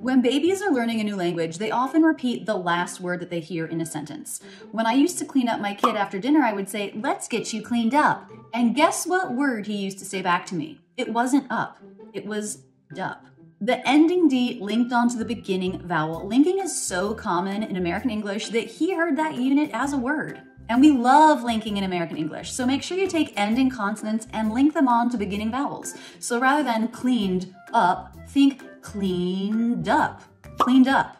When babies are learning a new language, they often repeat the last word that they hear in a sentence. When I used to clean up my kid after dinner, I would say, Let's get you cleaned up. And guess what word he used to say back to me? It wasn't up, it was dup. The ending D linked onto the beginning vowel. Linking is so common in American English that he heard that unit as a word. And we love linking in American English, so make sure you take ending consonants and link them on to beginning vowels. So rather than cleaned up, think cleaned up. Cleaned up.